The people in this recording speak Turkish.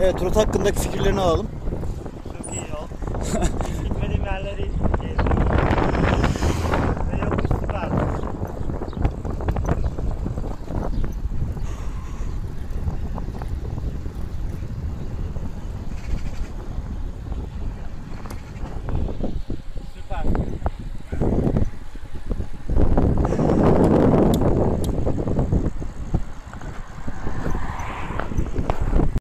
Evet rota hakkındaki fikirlerini alalım. Çok iyi yol. Gitmediğim yerleri